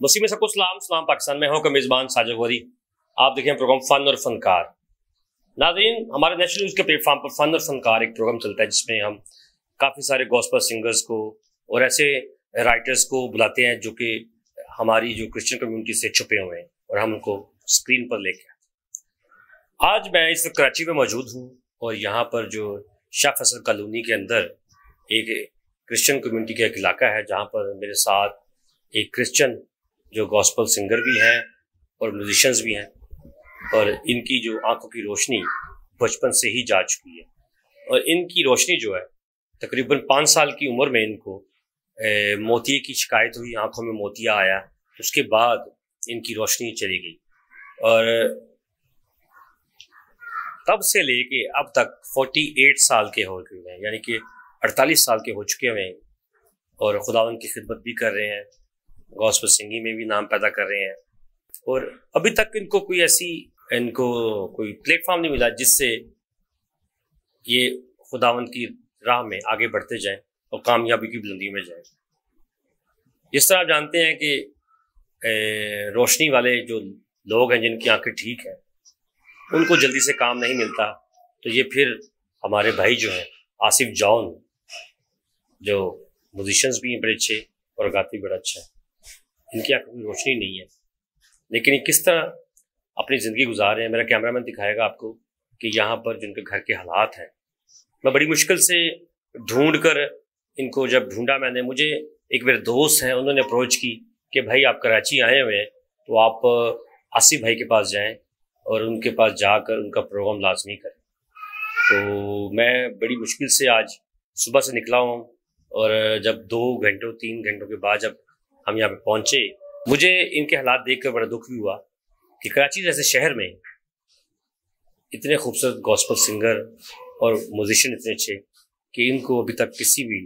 वसीम सबको सलाम सलाम पाकिस्तान में। हूँ मेज़बान साजा गौरी आप देखें प्रोग्राम फ़न और फ़नकार नाजीन हमारे नेशनल न्यूज़ के प्लेटफॉर्म पर फ़न और फ़नकार एक प्रोग्राम चलता है, जिसमें हम काफ़ी सारे गॉस्पर सिंगर्स को और ऐसे राइटर्स को बुलाते हैं, जो कि हमारी जो क्रिश्चियन कम्युनिटी से छुपे हुए हैं और हम उनको स्क्रीन पर लेके आते आज मैं इस वक्त कराची में मौजूद हूँ और यहाँ पर जो शाह फ़सल कॉलोनी के अंदर एक क्रिश्चियन कम्युनिटी का एक इलाका है, जहाँ पर मेरे साथ एक क्रिश्चियन जो गॉस्पल सिंगर भी हैं और म्यूजिशंस भी हैं, और इनकी जो आँखों की रोशनी बचपन से ही जा चुकी है। और इनकी रोशनी जो है, तकरीबन पाँच साल की उम्र में इनको मोतिये की शिकायत हुई, आँखों में मोतिया आया, उसके बाद इनकी रोशनी चली गई। और तब से लेके अब तक 48 साल के हो चुके हैं, यानी कि 48 साल के हो चुके हैं। और खुदावन की खिदमत भी कर रहे हैं। गॉस्पल सिंगिंग में भी नाम पैदा कर रहे हैं। और अभी तक इनको कोई ऐसी, इनको कोई प्लेटफॉर्म नहीं मिला जिससे ये खुदावन की राह में आगे बढ़ते जाएँ और कामयाबी की बुलंदी में जाएँ। जिस तरह आप जानते हैं कि रोशनी वाले जो लोग हैं जिनकी आँखें ठीक हैं, उनको जल्दी से काम नहीं मिलता। तो ये फिर हमारे भाई जो हैं, आसिफ जॉन, जो म्यूजिशंस भी हैं, बड़े अच्छे और गाते भी बड़ा अच्छा है। इनकी आँखों की रोशनी नहीं है। लेकिन ये किस तरह अपनी ज़िंदगी गुजार रहे हैं, मेरा कैमरामैन दिखाएगा आपको कि यहाँ पर जिनके घर के हालात हैं। मैं बड़ी मुश्किल से ढूंढ कर इनको जब ढूंढा मैंने, मुझे एक मेरे दोस्त हैं, उन्होंने अप्रोच की कि भाई आप कराची आए हुए हैं तो आप आसिफ भाई के पास जाएँ और उनके पास जाकर उनका प्रोग्राम लाजमी करें। तो मैं बड़ी मुश्किल से आज सुबह से निकला हूँ और जब दो घंटों, तीन घंटों के बाद जब हम यहाँ पे पहुँचे। मुझे इनके हालात देखकर बड़ा दुख भी हुआ कि कराची जैसे शहर में इतने खूबसूरत गॉस्पल सिंगर और म्यूजिशियन इतने अच्छे कि इनको अभी तक किसी भी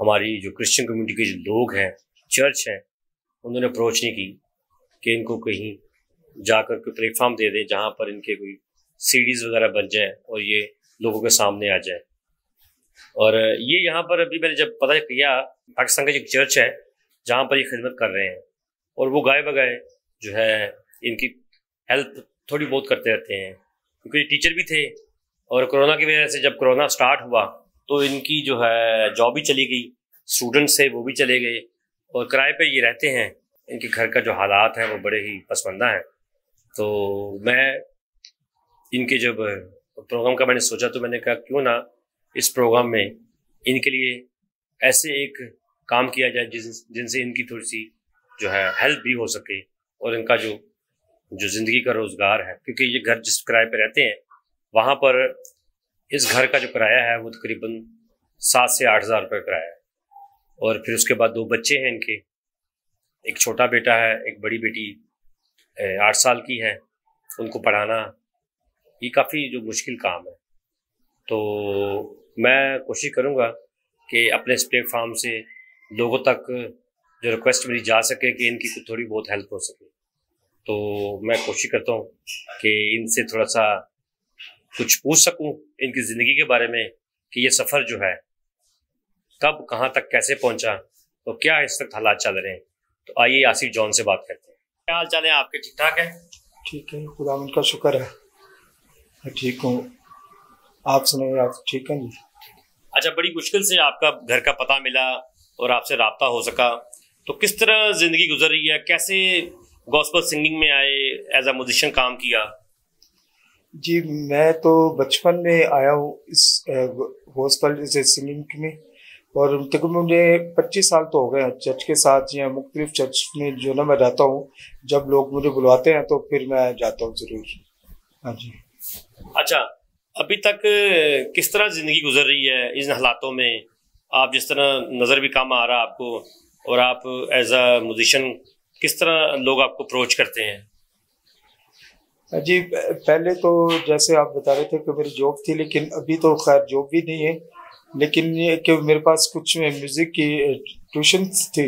हमारी जो क्रिश्चियन कम्युनिटी के जो लोग हैं चर्च हैं, उन्होंने अप्रोच नहीं की कि इनको कहीं जाकर कोई प्लेटफॉर्म दे दें जहाँ पर इनके कोई सीडीज़ वगैरह बन जाए और ये लोगों के सामने आ जाए। और ये यहाँ पर अभी मैंने जब पता किया, पाकिस्तान का जो चर्च है जहाँ पर ये खिदमत कर रहे हैं। और वो गाय बगाए जो है, इनकी हेल्प थोड़ी बहुत करते रहते हैं। क्योंकि टीचर भी थे और कोरोना की वजह से जब कोरोना स्टार्ट हुआ तो इनकी जो है, जॉब भी चली गई, स्टूडेंट्स थे, वो भी चले गए। और किराए पे ये रहते हैं। इनके घर का जो हालात हैं, वो बड़े ही पसमंदा हैं। तो मैं इनके जब प्रोग्राम का मैंने सोचा तो मैंने कहा, क्यों ना इस प्रोग्राम में इनके लिए ऐसे एक काम किया जाए जिस, जिनसे इनकी थोड़ी सी जो है, हेल्प भी हो सके और इनका जो जो ज़िंदगी का रोज़गार है। क्योंकि ये घर जिस किराए पर रहते हैं, वहाँ पर इस घर का जो किराया है, वो तकरीबन सात से आठ हज़ार रुपये किराया है। और फिर उसके बाद दो बच्चे हैं इनके। एक छोटा बेटा है, एक बड़ी बेटी आठ साल की है। उनको पढ़ाना ये काफ़ी जो मुश्किल काम है। तो मैं कोशिश करूँगा कि अपने इस प्लेटफार्म से लोगों तक जो रिक्वेस्ट मेरी जा सके कि इनकी कुछ थोड़ी बहुत हेल्प हो सके। तो मैं कोशिश करता हूँ कि इनसे थोड़ा सा कुछ पूछ सकूँ इनकी ज़िंदगी के बारे में कि ये सफ़र जो है कब कहाँ तक कैसे पहुँचा तो क्या इस वक्त हालात चल रहे हैं। तो आइए आसिफ जॉन से बात करते हैं। क्या हाल चाल है? आपके ठीक ठाक है? ठीक है खुदा उनका शुक्र है। मैं ठीक हूँ। आप सुनाइए आप ठीक हैं जी? अच्छा बड़ी मुश्किल से आपका घर का पता मिला और आपसे रबता हो सका। तो किस तरह ज़िंदगी गुजर रही है? कैसे गॉस्पल सिंगिंग में आए? एज अ म्यूजिशियन काम किया? जी मैं तो बचपन में आया हूँ इस गॉस्पल सिंगिंग में। और तकरीबन मुझे 25 साल तो हो गए हैं। चर्च के साथ या मुख्तलिफ़ चर्च में जो ना मैं रहता हूँ। जब लोग मुझे बुलवाते हैं तो फिर मैं जाता हूँ ज़रूर। हाँ जी। अच्छा अभी तक किस तरह ज़िंदगी गुजर रही है इन हालातों में? आप जिस तरह नज़र भी कम आ रहा आपको, और आप एज अ म्यूजिशियन किस तरह लोग आपको अप्रोच करते हैं? जी, पहले तो जैसे आप बता रहे थे कि मेरी जॉब थी, लेकिन अभी तो खैर जॉब भी नहीं है। लेकिन ये कि मेरे पास कुछ म्यूज़िक की ट्यूशन थी,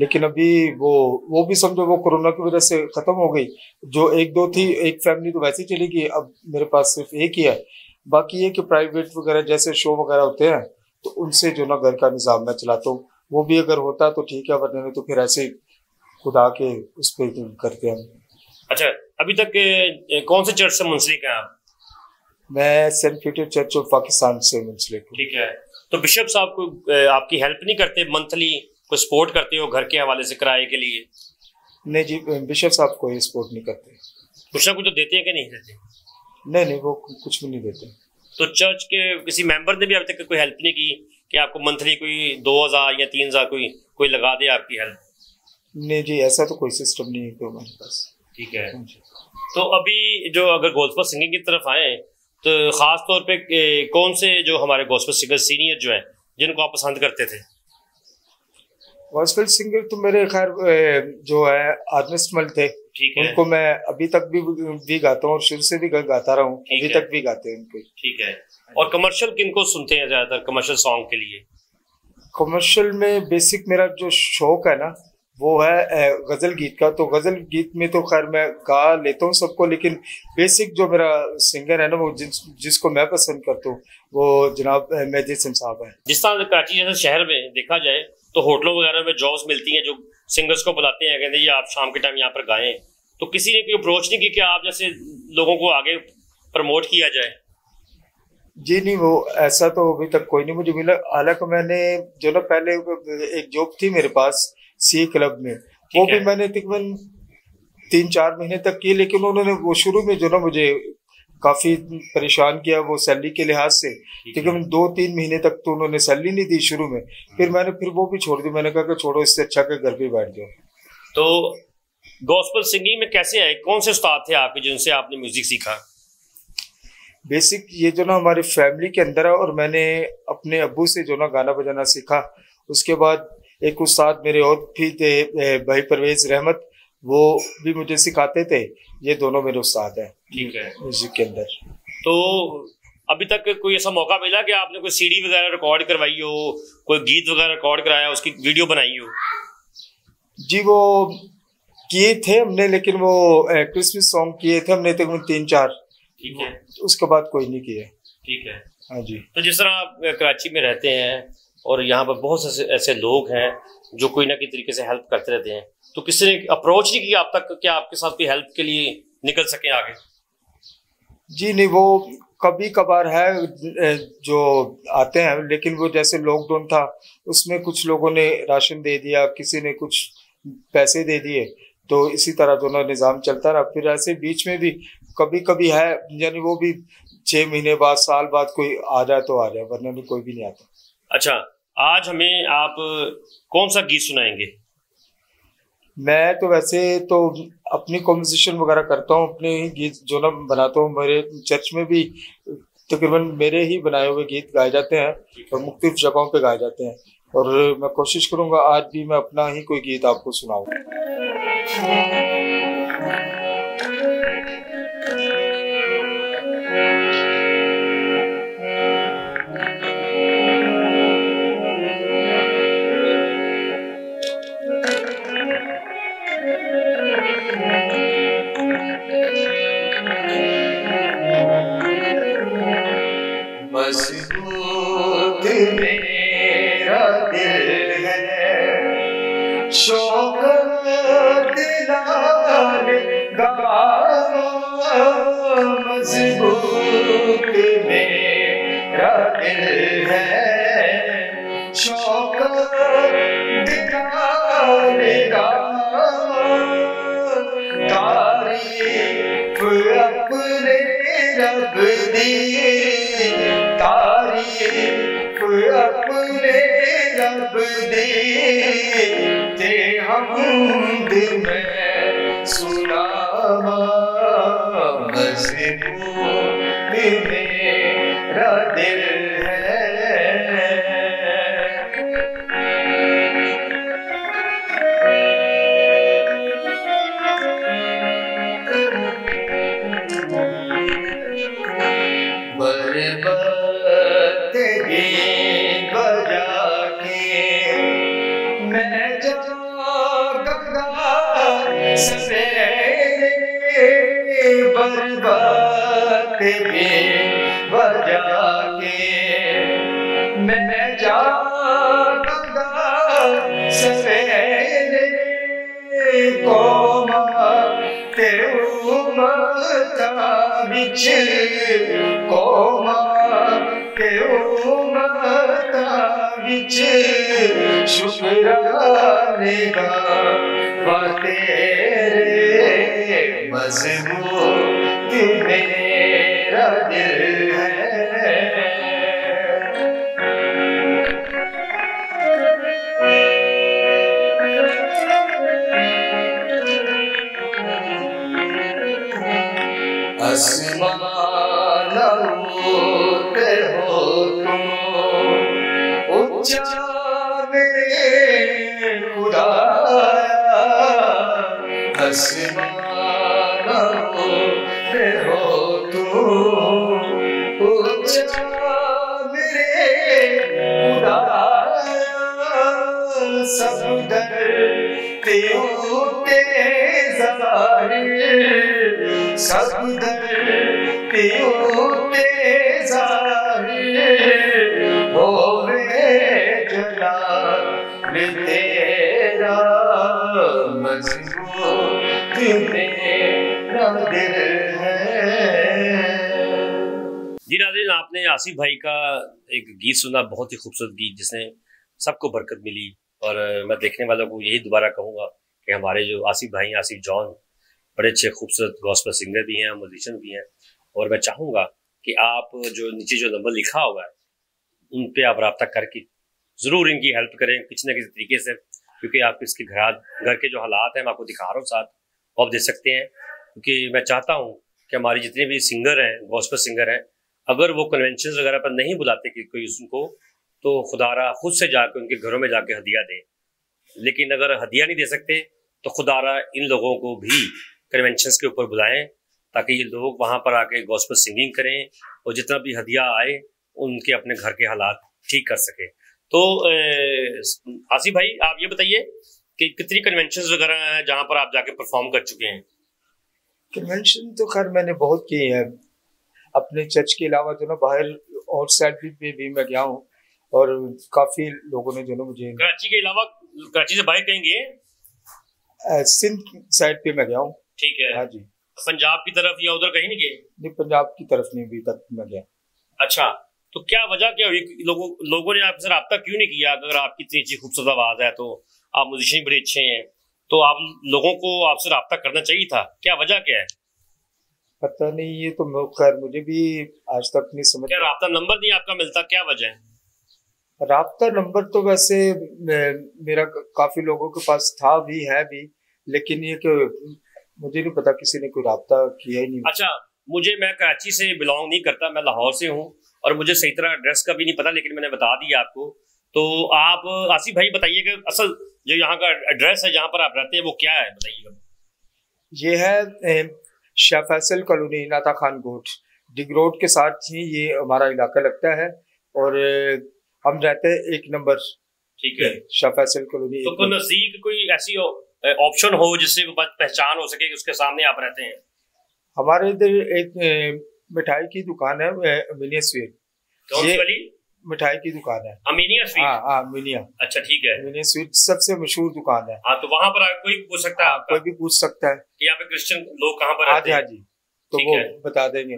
लेकिन अभी वो वो भी समझो वो कोरोना की वजह से ख़त्म हो गई। जो एक दो थी, एक फैमिली तो वैसे ही चली गई, अब मेरे पास सिर्फ़ एक ही है। बाकी ये कि प्राइवेट वगैरह जैसे शो वगैरह होते हैं तो उनसे जो ना घर का निज़ाम मैं चलाता हूँ वो भी अगर होता तो ठीक है वरना तो फिर ऐसे खुदा के उस पर करते हैं अच्छा अभी तक कौन से चर्च से मुंसलिक हैं आप? मैं Saint Peter church of Pakistan से मुंसलिक हूँ। ठीक है। तो बिशप साहब को आपकी हेल्प नहीं करते मंथली कोई सपोर्ट करते हो घर के हवाले से किराए के लिए? नहीं जी बिशप साहब कोई सपोर्ट नहीं करते। कुछ ना कुछ तो देते हैं कि नहीं देते? नहीं नहीं वो कुछ भी नहीं देते। तो चर्च के किसी मेंबर ने भी अभी तक कोई हेल्प नहीं की कि आपको मंथली कोई दो हज़ार या तीन हज़ार कोई कोई लगा दे आपकी हेल्प नहीं जी ऐसा तो कोई सिस्टम नहीं है तो हमारे पास। ठीक है। हाँ तो अभी जो अगर गोस्पल सिंगिंग की तरफ़ आए तो ख़ास तौर पे कौन से जो हमारे गॉस्पेल सिंगर सीनियर जो हैं जिनको आप पसंद करते थे? गॉस्पेल सिंगर तो मेरे खैर जो है आर्नेस्ट मल है। उनको मैं अभी तक भी भी गाता हूँ और शुरू से भी गाता रहा हूँ। अभी तक भी गाते हैं उनको। ठीक है। और कमर्शियल किनको सुनते हैं ज़्यादातर कमर्शियल सॉन्ग के लिए? कमर्शियल में बेसिक मेरा जो शौक है ना वो है गज़ल गीत का। तो गज़ल गीत में तो खैर मैं गा लेता हूँ सबको लेकिन बेसिक जो मेरा सिंगर है ना वो जिस जिसको मैं पसंद करता हूँ वो जनाब मेहदी सिंह साहब है। जिस तरह कराची जैसे शहर में देखा जाए तो होटलों वगैरह में जॉब्स मिलती हैं जो सिंगर्स को बुलाते हैं कहते हैं आप शाम के टाइम यहाँ पर गाएँ। तो किसी ने कोई अप्रोच नहीं की कि आप जैसे लोगों को आगे प्रमोट किया जाए? जी नहीं वो ऐसा तो अभी तक कोई नहीं मुझे मिला। हालाँकि मैंने जो ना पहले एक जॉब थी मेरे पास सी क्लब में। वो भी मैंने तकरीबन तीन चार महीने तक की लेकिन उन्होंने वो शुरू में जो ना मुझे काफ़ी परेशान किया वो सैलरी के लिहाज से। तकरीबन दो तीन महीने तक तो उन्होंने सैलरी नहीं दी शुरू में। फिर मैंने फिर वो भी छोड़ दी मैंने कहा कि छोड़ो इससे अच्छा के घर पे बैठ जाओ। तो गॉस्पल सिंगिंग में कैसे आए? कौन से उस्ताद थे आपके जिनसे आपने म्यूज़िक सीखा? बेसिक ये जो ना हमारी फैमिली के अंदर है और मैंने अपने अब्बू से जो ना गाना बजाना सीखा। उसके बाद एक उस्ताद मेरे और भी थे भाई परवेज रहमत वो भी मुझे सिखाते थे। ये दोनों मेरे उस्ताद हैं। ठीक है। म्यूज़िक के अंदर। तो अभी तक कोई ऐसा मौका मिला कि आपने कोई सीडी वगैरह रिकॉर्ड करवाई हो कोई गीत वगैरह रिकॉर्ड कराया उसकी वीडियो बनाई हो? जी वो किए थे हमने लेकिन वो क्रिसमस सॉन्ग किए थे हमने तक तीन चार ठीक है। उसके बाद कोई नहीं किया। ठीक है। हाँ जी। तो जिस तरह आप कराची में रहते हैं और यहाँ पर बहुत से ऐसे लोग हैं जो कोई ना किसी तरीके से हेल्प करते रहते हैं। तो किसी ने अप्रोच नहीं किया आप तक क्या आपके साथ कोई हेल्प के लिए निकल सके आगे? जी नहीं वो कभी कभार है जो आते हैं लेकिन वो जैसे लॉकडाउन था उसमें कुछ लोगों ने राशन दे दिया किसी ने कुछ पैसे दे दिए तो इसी तरह दोनों निज़ाम चलता रहा। फिर ऐसे बीच में भी कभी कभी है यानी वो भी छः महीने बाद साल बाद कोई आ जाए तो आ जाए वरना भी कोई भी नहीं आता। अच्छा आज हमें आप कौन सा गीत सुनाएँगे? मैं तो वैसे तो अपनी कॉम्पोजिशन वगैरह करता हूँ, अपने ही गीत जो ना बनाता हूँ। मेरे चर्च में भी तकरीबन तो मेरे ही बनाए हुए गीत गाए जाते हैं और मुख्तलिफ़ जगहों पे गाए जाते हैं। और मैं कोशिश करूँगा आज भी मैं अपना ही कोई गीत आपको सुनाऊँ। मेरा दिल है। शौक दिलाल गाना मज़बूत मेरा दिल है, शौक दिलाल गाना तारीफ़ अपने रब दी रब दे ते हमद में सुनावा मजबूर मेरा दिल जागदा सवेरे कोमा कोमा तेउमता विच शुभरानेगा वा तेरे मज़बूत मेरा दिल है जी नाज़रीन आपने आसिफ भाई का एक गीत सुना, बहुत ही खूबसूरत गीत, जिसने सबको बरकत मिली, और मैं देखने वालों को यही दोबारा कहूँगा। कि हमारे जो आसिफ भाई आसिफ जॉन, बड़े अच्छे, खूबसूरत गॉस्पर सिंगर भी हैं म्यूजिशन भी हैं। और मैं चाहूँगा कि आप जो नीचे जो नंबर लिखा हुआ है, उन पर आप रब्ता करके ज़रूर इनकी हेल्प करें किसी न किसी तरीके से, क्योंकि आप इसके घर घर के जो हालात हैं, मैं आपको दिखा रहा हूँ साथ, वो आप देख सकते हैं। क्योंकि मैं चाहता हूँ कि हमारी जितने भी सिंगर हैं गॉस्पर सिंगर हैं, अगर वो कन्वेंशन वगैरह पर नहीं बुलाते कि कोई उनको तो खुदारा खुद से जाकर उनके घरों में जाके हदिया दें। लेकिन अगर हदिया नहीं दे सकते तो खुदारा इन लोगों को भी कन्वेंशन के ऊपर बुलाएँ ताकि ये लोग वहाँ पर आके गॉस्पर सिंगिंग करें और जितना भी हदिया आए उनके अपने घर के हालात ठीक कर सके। तो आसिफ भाई आप ये बताइए कि कितनी कन्वेंशन वगैरह हैं जहाँ पर आप जाके परफॉर्म कर चुके हैं? कन्वेंशन तो खैर मैंने बहुत की है। अपने चर्च के अलावा जो ना बाहर और साइड पे भी मैं गया हूँ और काफ़ी लोगों ने जो ना मुझे कराची के अलावा कराची से बाहर कहीं गए सिंध साइड पे मैं गया हूँ। ठीक है। हाँ जी। पंजाब की तरफ़ या उधर कहीं नहीं गए? नहीं पंजाब की तरफ़ नहीं अभी तक मैं गया। अच्छा तो क्या वजह क्या हुई? लोगों लोगों ने आपसे रब्ता क्यों नहीं किया? अगर आपकी इतनी अच्छी खूबसूरत आवाज़ है तो आप म्यूजिशियन बड़े अच्छे हैं। तो आप लोगों को आपसे रब्ता करना चाहिए था। क्या वजह क्या है? पता नहीं ये तो खैर मुझे भी आज तक नहीं समझ क्या रब्ता नंबर नहीं आपका मिलता? क्या वजह है? रब्ता नंबर तो वैसे मेरा काफ़ी लोगों के पास था भी है भी। लेकिन ये कि मुझे नहीं पता किसी ने कोई रब्ता किया ही नहीं। अच्छा मुझे मैं कराची से बिलोंग नहीं करता मैं लाहौर से हूँ और मुझे सही तरह एड्रेस का भी नहीं पता लेकिन मैंने बता दिया आपको। तो आप आसिफ भाई बताइएगा असल जो यहाँ का एड्रेस है जहाँ पर आप रहते हैं वो क्या है बताइएगा ये है शाह फैसल कॉलोनी नाता खान गोट डिग रोड के साथ ही ये हमारा इलाका लगता है और हम रहते हैं एक नंबर ठीक है। शाह फैसल कॉलोनी। तो नज़दीक कोई ऐसी ऑप्शन हो जिससे पहचान हो सके कि उसके सामने आप रहते हैं। हमारे इधर एक मिठाई की दुकान है अमीनिया स्वीट। ये वाली? मिठाई की दुकान है। अमीनिया स्वीट? हाँ हाँ अमीनिया। अच्छा ठीक है। अमीनिया स्वीट सबसे मशहूर दुकान है। हाँ तो वहाँ पर कोई पूछ सकता है कोई भी पूछ सकता है। कि यहाँ पे क्रिश्चियन लोग कहाँ पर हाँ जी हाँ? जी। तो वो बता देंगे।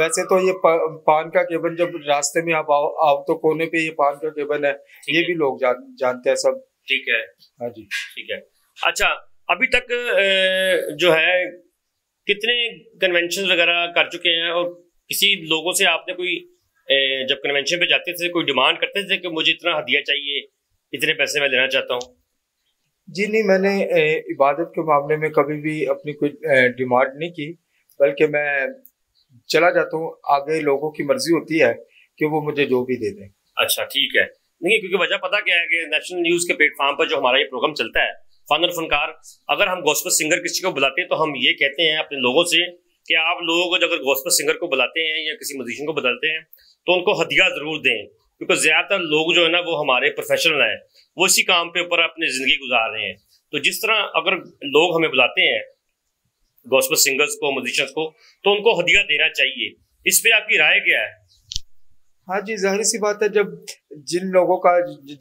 वैसे तो ये पान का केबन जब रास्ते में आप आओ, आओ तो कोने पे ये पान का केबन है। ये भी लोग जान, जानते हैं सब। ठीक है। हाँ जी। ठीक है। अच्छा अभी तक जो है कितने कन्वेंशन वगैरह कर चुके हैं और किसी लोगों से आपने कोई जब कन्वेंशन पे जाते थे कोई डिमांड करते थे कि मुझे इतना हदिया चाहिए इतने पैसे मैं लेना चाहता हूँ? जी नहीं मैंने इबादत के मामले में कभी भी अपनी कोई डिमांड नहीं की बल्कि मैं चला जाता हूँ आगे लोगों की मर्ज़ी होती है कि वो मुझे जो भी दे दें। अच्छा ठीक है। नहीं क्योंकि वजह पता क्या है कि नेशनल न्यूज़ के प्लेटफॉर्म पर जो हमारा ये प्रोग्राम चलता है फन फनकार, अगर हम गोस्पल सिंगर किसी को बुलाते हैं तो हम ये कहते हैं अपने लोगों से कि आप लोग अगर गोस्पल सिंगर को बुलाते हैं या किसी म्यूजिशियन को बुलाते हैं तो उनको हदिया ज़रूर दें, क्योंकि ज़्यादातर लोग जो है ना, वो हमारे प्रोफेशनल हैं, वो इसी काम पे ऊपर अपनी ज़िंदगी गुजार रहे हैं। तो जिस तरह अगर लोग हमें बुलाते हैं गॉस्पल सिंगर्स को म्यूजिशियंस को तो उनको हदिया देना चाहिए। इस पे आपकी राय क्या है? हाँ जी, ज़ाहिर सी बात है, जब जिन लोगों का,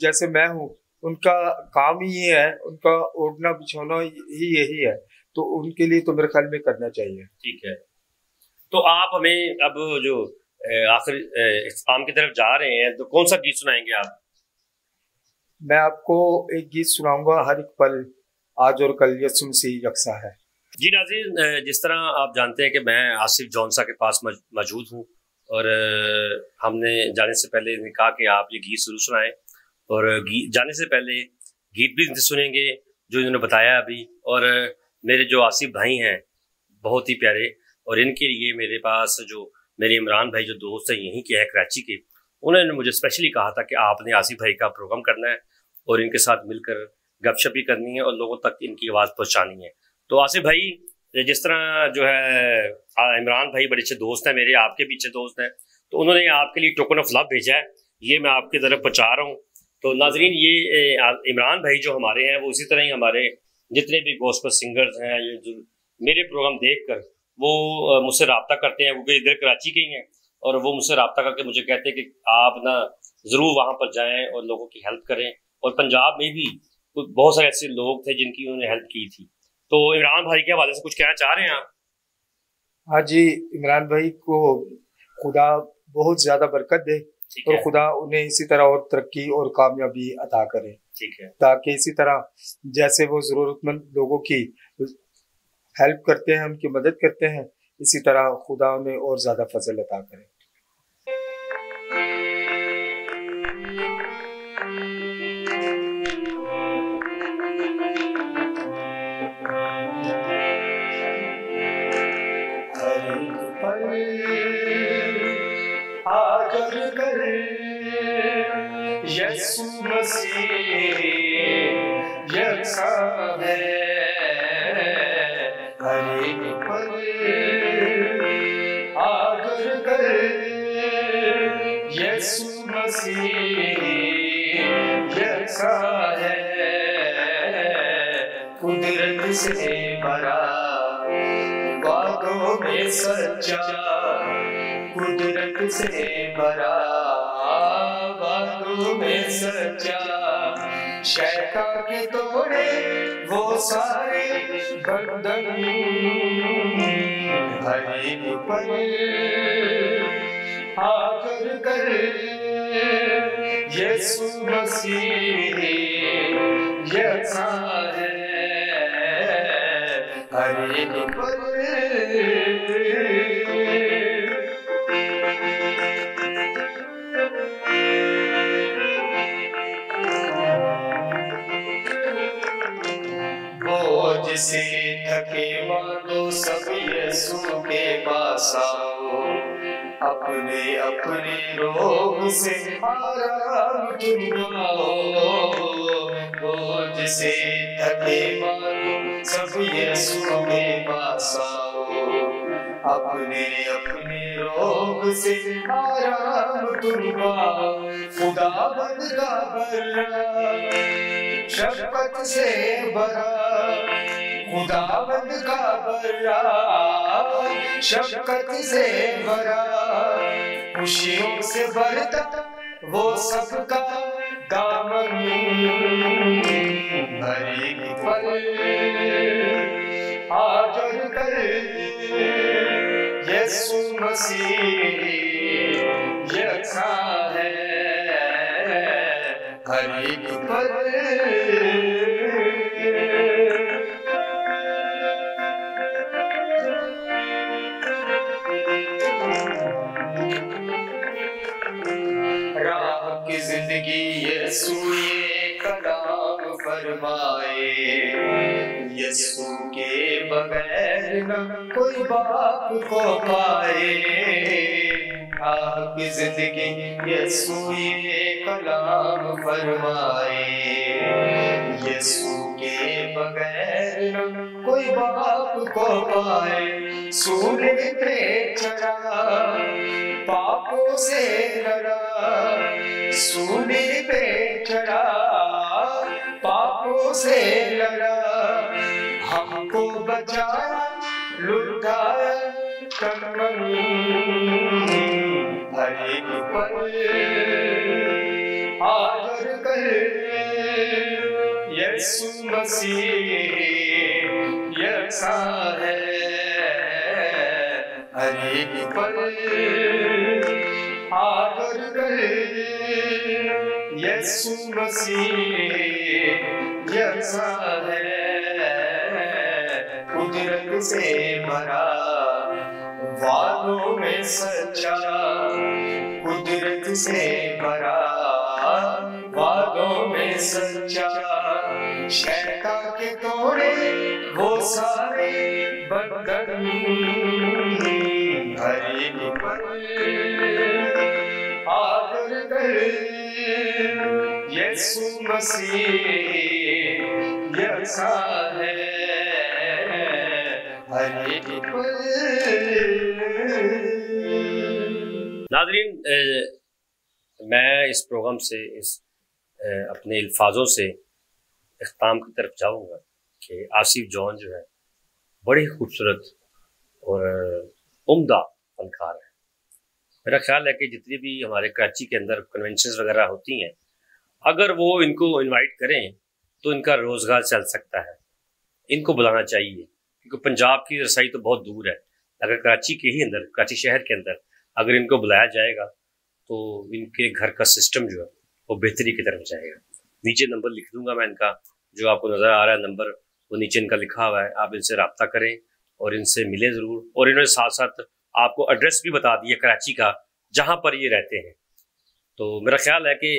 जैसे मैं हूँ उनका काम ही ये है उनका ओढ़ना बिछोना ही यही है। तो उनके लिए तो मेरे ख्याल में करना चाहिए। ठीक है। तो आप हमें अब जो आखिर इस्लाम की तरफ़ जा रहे हैं तो कौन सा गीत सुनाएँगे आप? मैं आपको एक गीत सुनाऊँगा हर एक पल आज और कल यसुम सी यकसा है। जी नाजिर जिस तरह आप जानते हैं कि मैं आसिफ जौनसा के पास मौजूद हूँ और हमने जाने से पहले कहा कि आप ये गीत शुरू सुनाएँ। और जाने से पहले गीत भी सुनेंगे, जो इन्होंने बताया अभी। और मेरे जो आसिफ भाई हैं, बहुत ही प्यारे, और इनके लिए मेरे पास जो मेरे इमरान भाई जो दोस्त हैं, यहीं के हैं कराची के, उन्होंने मुझे स्पेशली कहा था कि आपने आसिफ भाई का प्रोग्राम करना है और इनके साथ मिलकर गपशप भी करनी है और लोगों तक इनकी आवाज़ पहुँचानी है। तो आसिफ भाई जिस तरह जो है इमरान भाई बड़े अच्छे दोस्त हैं, मेरे आपके अच्छे दोस्त हैं तो उन्होंने आपके लिए टोकन ऑफ़ लव भेजा है। ये मैं आपकी तरफ़ पहुँचा रहा हूँ। तो नाजरीन, ये इमरान भाई जो हमारे हैं, वो उसी तरह ही हमारे जितने भी गोस्पल सिंगर्स हैं, ये जो मेरे प्रोग्राम देख कर वो मुझसे रबता करते हैं, वो इधर कराची के ही हैं। और वो मुझसे रबता करके मुझे कहते हैं कि आप ना ज़रूर वहाँ पर जाएँ और लोगों की हेल्प करें। और पंजाब में भी बहुत सारे ऐसे लोग थे जिनकी उन्होंने हेल्प की थी। तो इमरान भाई के हवाले से कुछ कहना चाह रहे हैं आप? हाँ जी, इमरान भाई को खुदा बहुत ज़्यादा बरकत दे। और खुदा उन्हें इसी तरह और तरक्की और कामयाबी अदा करे। ठीक है। ताकि इसी तरह जैसे वो जरूरतमंद लोगों की हेल्प करते हैं उनकी मदद करते हैं इसी तरह खुदा उन्हें और ज़्यादा फजल अदा करे। से भरा बातों में सच्चा कुदरत से भरा में सच्चा शैका के तोड़े वो सारे बंधन। हरी पल आकर कर यीशु मसीह यसा है। हरी पल से थके मानो सब यीशु के पास आओ। अपने अपने रोग से आराम चुनवाओ बोझ से थके मानो सब यीशु के पास आओ। अपने अपने रोग से आराम चुनवाओ खुदा बंद का बर्रा शफकत से भरा खुदावंद का बरा शफकत से भरा। खुशियों से भरता वो सबका दामन। भरी पल आज और कल मसीह यसा है। हरी पल ज़िंदगी यीशु ये कलाम फरमाए। यीशु के बगैर न कोई बाप को पाए। आपकी ज़िंदगी यीशु कलाम फरमाए। यीशु के बगैर न कोई बाप को पाए। सूर्य पे पापों से लड़ा सूली पे चढ़ा। पापों से लड़ा, हमको बचाया, लुटाया हरे पल, आदर कर यसु मसीह यसा है। आदर कर यसु मसीह यसा है कुदरत से भरा वालों में सच्चा, कुदरत से भरा वालों में सच्चा शैता के तोड़े वो सारे बंधन यीशु मसीह यसा है। एक पल नादरीन मैं इस प्रोग्राम से, इस अपने अल्फाजों से अख्ताम की तरफ़ जाऊँगा कि आसिफ जॉन जो है, बड़े खूबसूरत और, उम्दा फनकार है। मेरा ख्याल है कि जितनी भी हमारे कराची के अंदर कन्वेंशन वगैरह होती हैं, अगर वो इनको इनवाइट करें तो इनका रोज़गार चल सकता है। इनको बुलाना चाहिए, क्योंकि पंजाब की रसाई तो बहुत दूर है। अगर कराची के ही अंदर, कराची शहर के अंदर अगर इनको बुलाया जाएगा तो इनके घर का सिस्टम जो है, वो बेहतरी की तरफ़ जाएगा। नीचे नंबर लिख दूँगा मैं इनका, जो आपको नज़र आ रहा है नंबर वो नीचे इनका लिखा हुआ है। आप इनसे रबता करें और इनसे मिलें ज़रूर। और इन्होंने साथ साथ आपको एड्रेस भी बता दिया कराची का, जहाँ पर ये रहते हैं। तो मेरा ख्याल है कि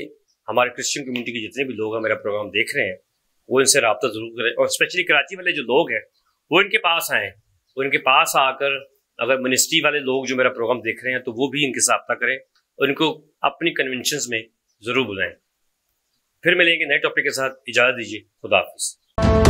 हमारे क्रिश्चियन कम्युनिटी के जितने भी लोग हैं, मेरा प्रोग्राम देख रहे हैं, वो इनसे रबता ज़रूर करें। और स्पेशली कराची वाले जो लोग हैं, वो इनके पास आए। वो इनके पास आकर अगर मिनिस्ट्री वाले लोग जो मेरा प्रोग्राम देख रहे हैं तो वो भी इनके रब्ता करें और इनको अपनी कन्वेंशंस में ज़रूर बुलाएँ। फिर मिलेंगे नए टॉपिक के साथ। इजाज़त दीजिए। खुदा हाफिज़।